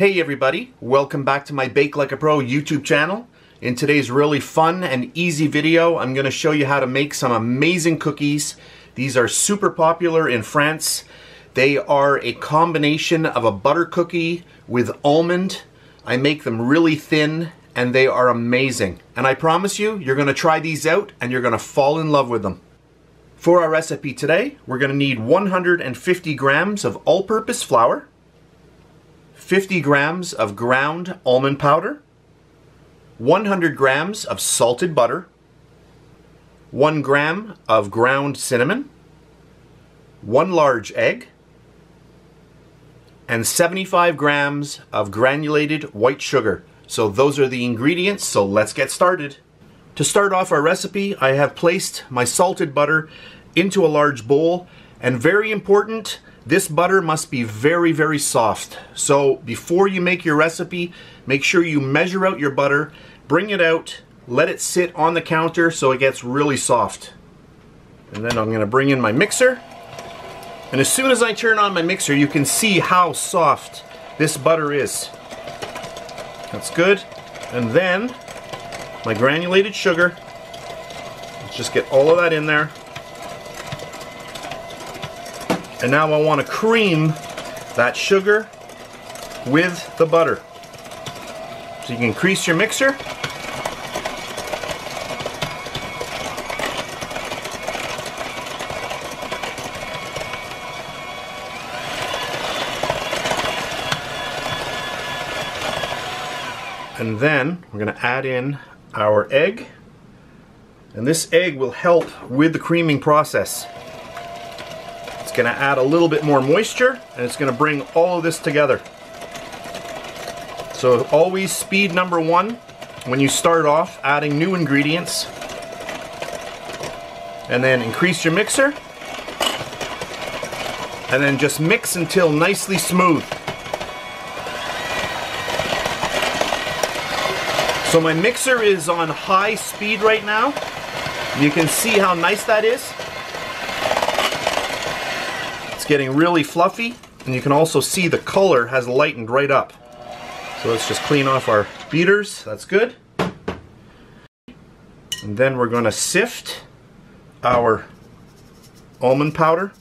Hey everybody, welcome back to my Bake Like a Pro YouTube channel. In today's really fun and easy video, I'm going to show you how to make some amazing cookies. These are super popular in France. They are a combination of a butter cookie with almond. I make them really thin and they are amazing. And I promise you, you're going to try these out and you're going to fall in love with them. For our recipe today, we're going to need 150 grams of all-purpose flour, 50 grams of ground almond powder, 100 grams of salted butter, 1 gram of ground cinnamon, 1 large egg, and 75 grams of granulated white sugar. So those are the ingredients, so let's get started. To start off our recipe, I have placed my salted butter into a large bowl, and very important, this butter must be very, very soft. So before you make your recipe, make sure you measure out your butter, bring it out, let it sit on the counter so it gets really soft. And then I'm going to bring in my mixer. And as soon as I turn on my mixer, you can see how soft this butter is. That's good. And then my granulated sugar. Let's just get all of that in there. And now I want to cream that sugar with the butter. So you can increase your mixer. And then we're going to add in our egg. And this egg will help with the creaming process. It's going to add a little bit more moisture and it's going to bring all of this together. So always speed number one when you start off adding new ingredients. And then increase your mixer. And then just mix until nicely smooth. So my mixer is on high speed right now. You can see how nice that is getting really fluffy and you can also see the color has lightened right up. So let's just clean off our beaters, that's good. And then we're going to sift our almond powder.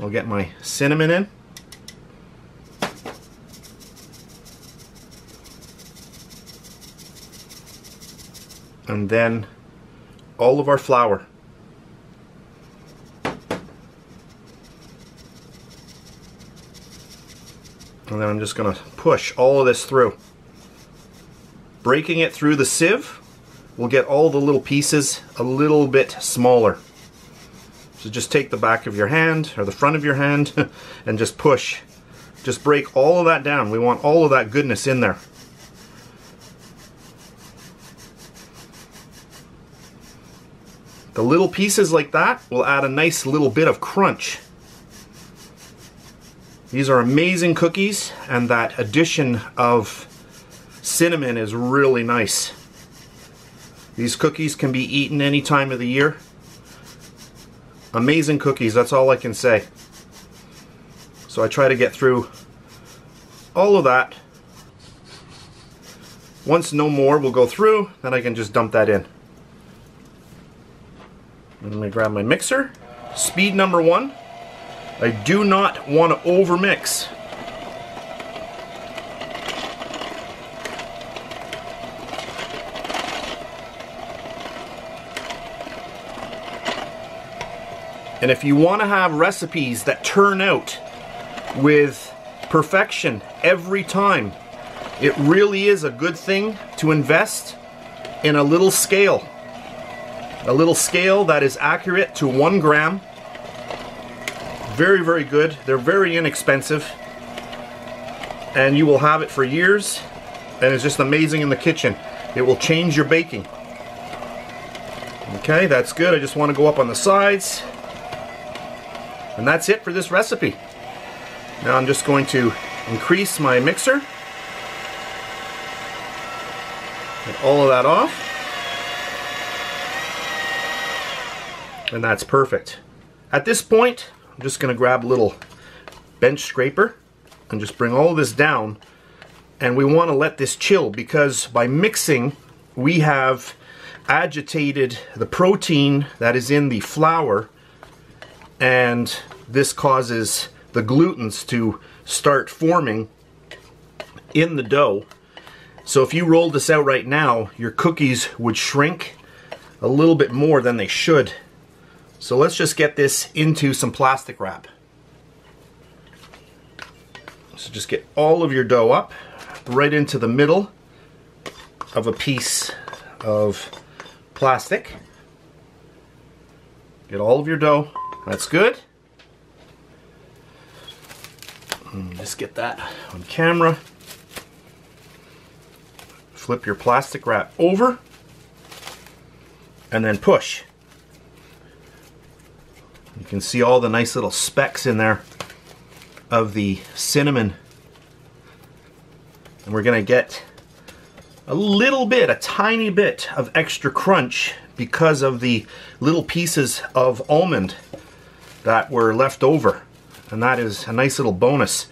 I'll get my cinnamon in. And then all of our flour. And then I'm just going to push all of this through. Breaking it through the sieve will get all the little pieces a little bit smaller. So just take the back of your hand or the front of your hand and just push. Just break all of that down. We want all of that goodness in there. The little pieces like that will add a nice little bit of crunch these are amazing cookies and that addition of cinnamon is really nice. These cookies can be eaten any time of the year. Amazing cookies, that's all I can say. So I try to get through all of that. Once no more will go through, then I can just dump that in. Let me grab my mixer. Speed number one. I do not want to overmix. And if you want to have recipes that turn out with perfection every time, it really is a good thing to invest in a little scale. A little scale that is accurate to one gram very, very good. They're very inexpensive. And you will have it for years. And it's just amazing in the kitchen. It will change your baking. Okay, that's good. I just want to go up on the sides. And that's it for this recipe. Now I'm just going to increase my mixer. Get all of that off. And that's perfect. At this point, I'm just going to grab a little bench scraper and just bring all this down. And we want to let this chill because by mixing, we have agitated the protein that is in the flour and this causes the glutens to start forming in the dough. So if you rolled this out right now, your cookies would shrink a little bit more than they should. So let's just get this into some plastic wrap. So just get all of your dough up right into the middle of a piece of plastic. Get all of your dough. That's good. And just get that on camera. Flip your plastic wrap over and then push. You can see all the nice little specks in there of the cinnamon. And we're gonna get a little bit, a tiny bit of extra crunch because of the little pieces of almond that were left over. And that is a nice little bonus.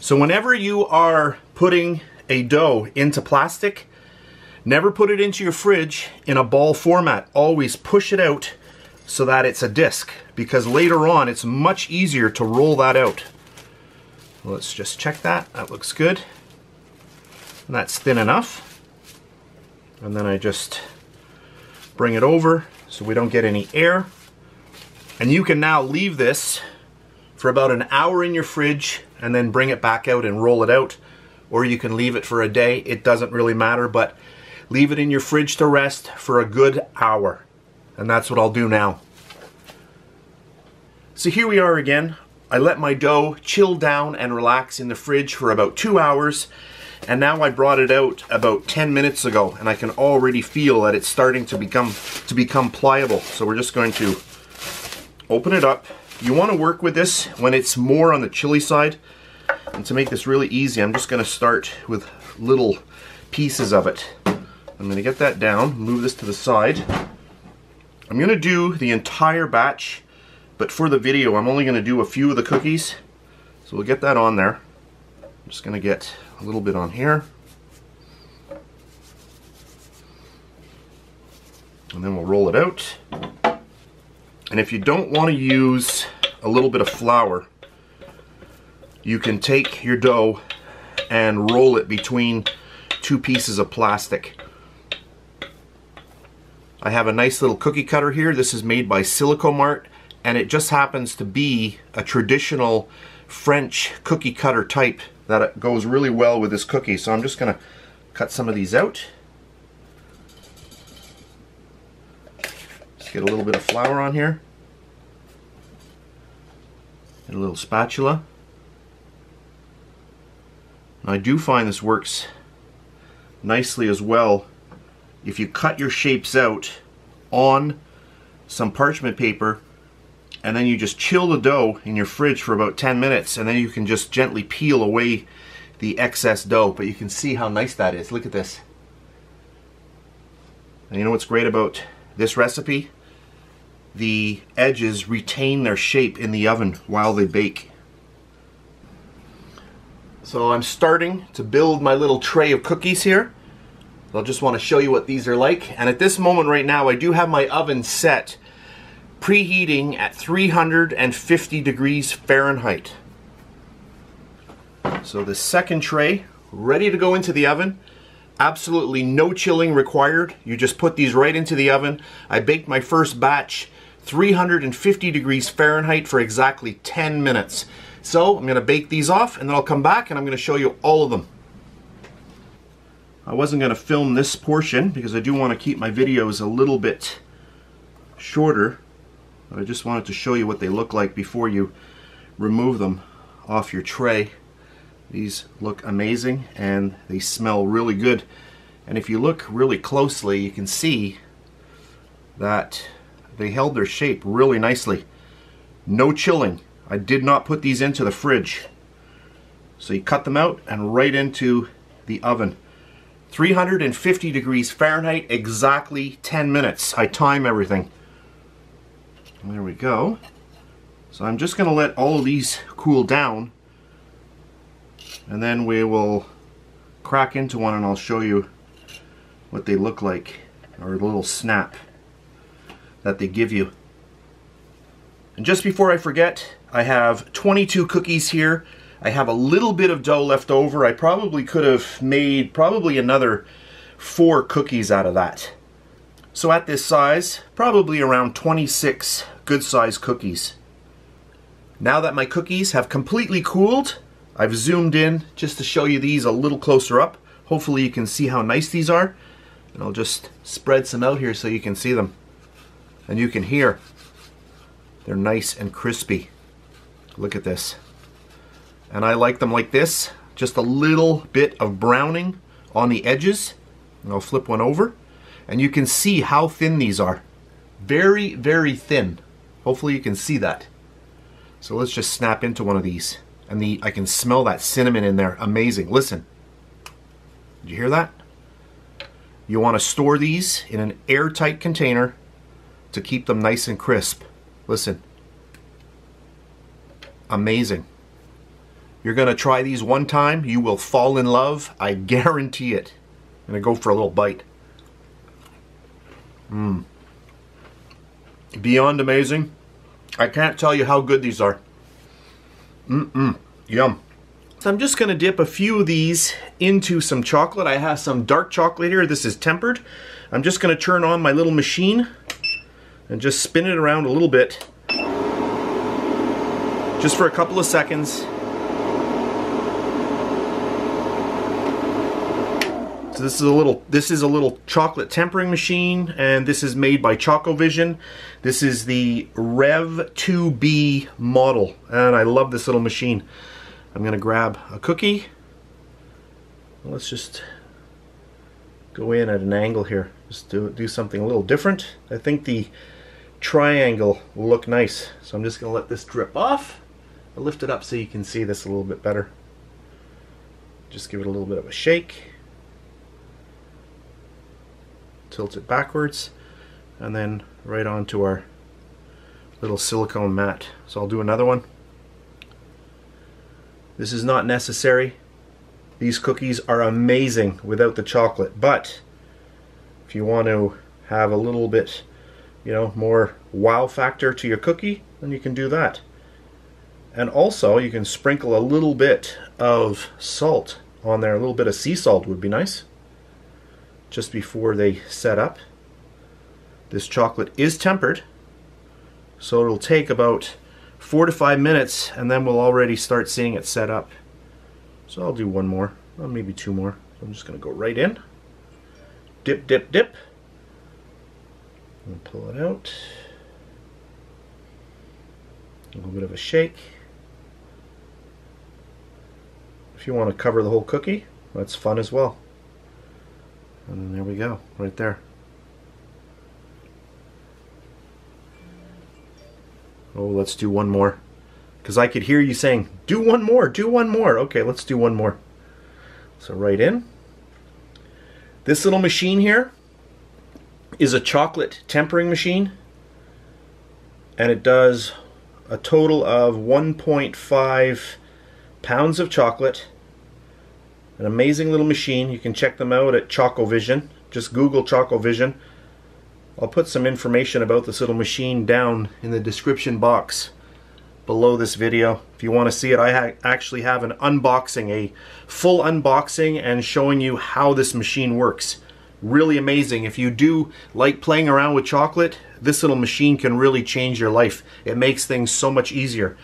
So whenever you are putting a dough into plastic, never put it into your fridge in a ball format. Always push it out so that it's a disc because later on it's much easier to roll that out. Let's just check that. That looks good. And that's thin enough. And then I just bring it over so we don't get any air. And you can now leave this for about an hour in your fridge and then bring it back out and roll it out. Or you can leave it for a day. It doesn't really matter, but leave it in your fridge to rest for a good hour. And that's what I'll do now. So here we are again. I let my dough chill down and relax in the fridge for about two hours. And now I brought it out about 10 minutes ago and I can already feel that it's starting to become to become pliable. So we're just going to open it up. You want to work with this when it's more on the chilly side. And to make this really easy, I'm just going to start with little pieces of it. I'm going to get that down, move this to the side. I'm going to do the entire batch, but for the video I'm only going to do a few of the cookies. So we'll get that on there. I'm just going to get a little bit on here. And then we'll roll it out. And if you don't want to use a little bit of flour, you can take your dough and roll it between two pieces of plastic. I have a nice little cookie cutter here. This is made by Silicomart and it just happens to be a traditional French cookie cutter type that goes really well with this cookie. So I'm just going to cut some of these out. Just get a little bit of flour on here. Get a little spatula. I do find this works nicely as well if you cut your shapes out on some parchment paper and then you just chill the dough in your fridge for about 10 minutes and then you can just gently peel away the excess dough. But you can see how nice that is. Look at this. And you know what's great about this recipe? The edges retain their shape in the oven while they bake. So I'm starting to build my little tray of cookies here I'll just want to show you what these are like. And at this moment right now, I do have my oven set preheating at 350 degrees Fahrenheit. So the second tray, ready to go into the oven. Absolutely no chilling required. You just put these right into the oven. I baked my first batch 350 degrees Fahrenheit for exactly 10 minutes. So I'm going to bake these off and then I'll come back and I'm going to show you all of them. I wasn't going to film this portion because I do want to keep my videos a little bit shorter. But I just wanted to show you what they look like before you remove them off your tray. These look amazing and they smell really good. And if you look really closely, you can see that they held their shape really nicely. No chilling. I did not put these into the fridge. So you cut them out and right into the oven. 350 degrees Fahrenheit, exactly 10 minutes. I time everything. There we go. So I'm just going to let all of these cool down And then we will crack into one and I'll show you what they look like, or a little snap that they give you. And just before I forget, I have 22 cookies here. I have a little bit of dough left over. I probably could have made probably another four cookies out of that. So at this size, probably around 26 good sized cookies. Now that my cookies have completely cooled, I've zoomed in just to show you these a little closer up. Hopefully you can see how nice these are. And I'll just spread some out here so you can see them. And you can hear they're nice and crispy. Look at this. And I like them like this, just a little bit of browning on the edges. And I'll flip one over. And you can see how thin these are. Very, very thin. Hopefully you can see that. So let's just snap into one of these. And the I can smell that cinnamon in there. Amazing. Listen. Did you hear that? You want to store these in an airtight container to keep them nice and crisp. Listen. Amazing. You're going to try these one time, you will fall in love. I guarantee it. I'm going to go for a little bite. Mmm. Beyond amazing. I can't tell you how good these are. Mm-mm. Yum. So I'm just going to dip a few of these into some chocolate. I have some dark chocolate here. This is tempered. I'm just going to turn on my little machine and just spin it around a little bit just for a couple of seconds. So this is a little this is a little chocolate tempering machine and this is made by Chocovision. This is the Rev 2B model and I love this little machine. I'm gonna grab a cookie. Let's just go in at an angle here. Just do, do something a little different. I think the triangle will look nice. So I'm just gonna let this drip off. I'll lift it up so you can see this a little bit better. Just give it a little bit of a shake tilt it backwards and then right onto our little silicone mat. So I'll do another one. This is not necessary. These cookies are amazing without the chocolate, but if you want to have a little bit, you know, more wow factor to your cookie, then you can do that. And also, you can sprinkle a little bit of salt on there. A little bit of sea salt would be nice just before they set up. This chocolate is tempered, so it'll take about four to five minutes and then we'll already start seeing it set up. So I'll do one more, maybe two more. I'm just going to go right in, dip, dip, dip, and pull it out. A little bit of a shake. If you want to cover the whole cookie, that's fun as well. And there we go, right there. Oh, let's do one more. Because I could hear you saying, do one more, do one more. Okay, let's do one more. So right in. This little machine here is a chocolate tempering machine. And it does a total of 1.5 pounds of chocolate an amazing little machine. You can check them out at Chocovision. Just Google Chocovision. I'll put some information about this little machine down in the description box below this video. If you want to see it, I ha actually have an unboxing, a full unboxing and showing you how this machine works. Really amazing. If you do like playing around with chocolate, this little machine can really change your life. It makes things so much easier.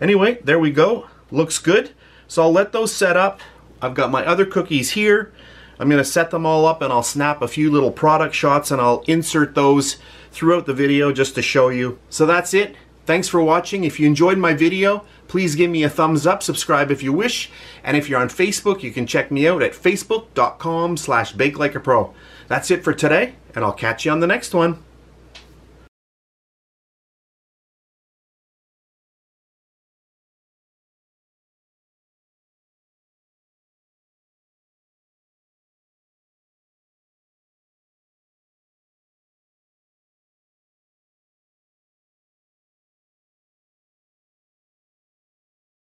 Anyway, there we go. Looks good. So I'll let those set up I've got my other cookies here. I'm going to set them all up and I'll snap a few little product shots and I'll insert those throughout the video just to show you. So that's it. Thanks for watching. If you enjoyed my video, please give me a thumbs up, subscribe if you wish, and if you're on Facebook, you can check me out at facebook.com slash bakelikeapro. That's it for today, and I'll catch you on the next one.